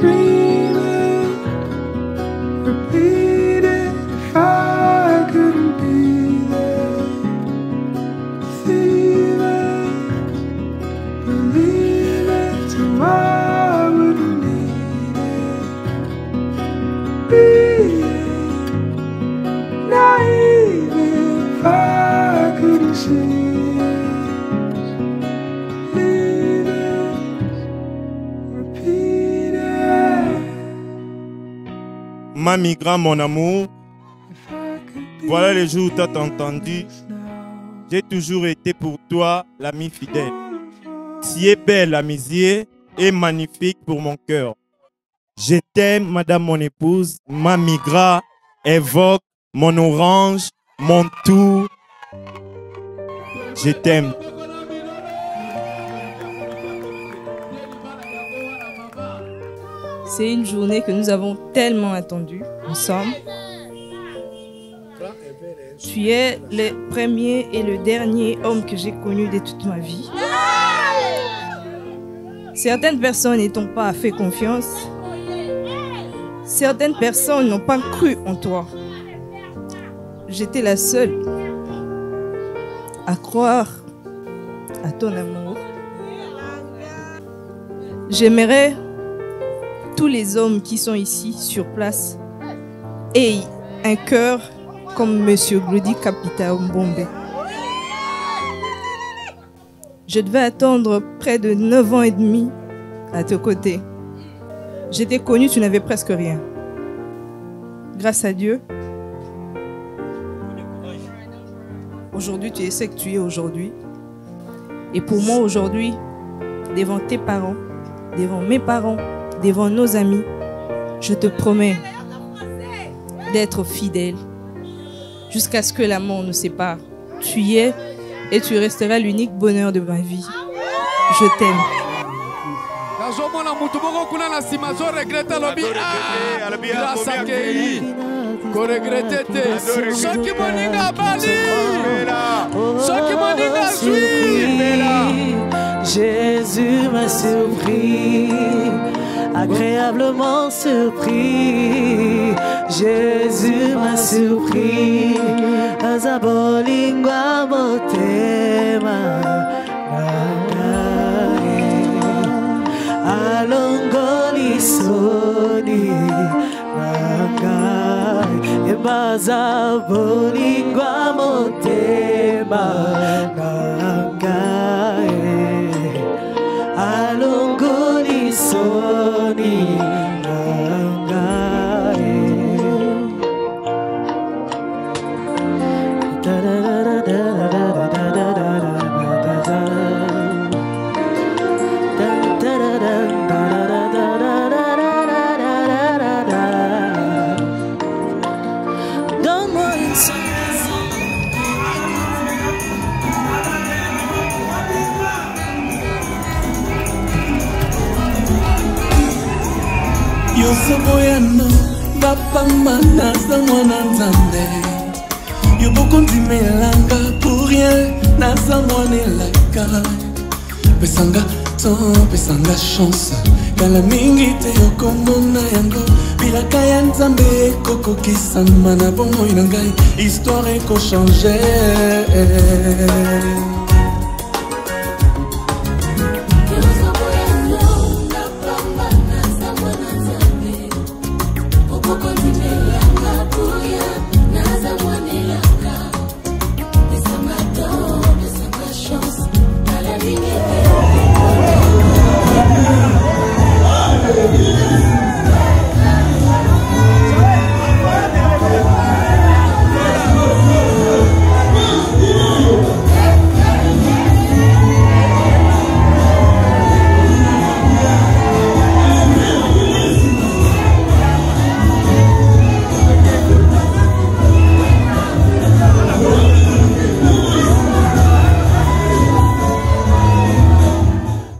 dream. Ma migrant, mon amour, voilà les jours où t'as entendu. J'ai toujours été pour toi l'ami fidèle. Tu es belle mes yeux et magnifique pour mon cœur. Je t'aime, madame mon épouse. Ma migra évoque mon orange, mon tout. Je t'aime. C'est une journée que nous avons tellement attendue ensemble. Tu es le premier et le dernier homme que j'ai connu de toute ma vie. Certaines personnes ne t'ont pas fait confiance. Certaines personnes n'ont pas cru en toi. J'étais la seule à croire à ton amour. J'aimerais tous les hommes qui sont ici sur place aient un cœur comme Monsieur Glody Capita Mbombe. Je devais attendre près de 9 ans et demi à tes côtés. Je t'ai connu, tu n'avais presque rien. Grâce à Dieu, aujourd'hui tu es ce que tu es aujourd'hui. Et pour moi aujourd'hui, devant tes parents, devant mes parents, devant nos amis, je te promets d'être fidèle jusqu'à ce que la mort nous sépare. Tu y es et tu resteras l'unique bonheur de ma vie. Je t'aime. nazomona mutu moko kuna na nsima azoregrete alobi "Ah, grâce akei koregrete te soki moninga abali soki moninga azwi Jésus m'a surpris, agréablement surpris. Jésus m'a surpris, azabolingwa motema nangai. alongoli soni nangai ebaza bolingwa motema nangai 你。Yosoboyano bapamba naza mwana nzambe. Yo bokondimelanga pour rien naza mwana elaka. Pesanga temps pesanga chance. Kala mingi te yokomona yango. Bilaka ya nzambe ekokokisama na bomoi na ngai histoire ekochange